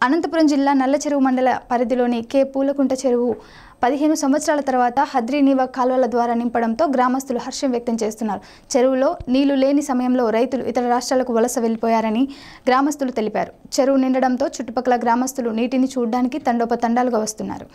అనంతపురం జిల్లా నల్లచెరువు మండల పరిధిలోని కే. పూలకుంట చెరువు పదిహేను సంవత్సరాల తర్వాత హద్రీనీవా కాలువల ద్వారా నింపడంతో గ్రామస్తులు హర్షం వ్యక్తం చేస్తున్నారు. చెరువులో నీళ్ళు లేని సమయంలో రైతులు ఇతర రాష్ట్రాలకు వలస వెళ్ళిపోయారని గ్రామస్తులు తెలిపారు. చెరువు నిండడంతో చుట్టుపక్కల గ్రామస్తులు నీటిని చూడడానికి తండోపతండాలుగా వస్తున్నారు.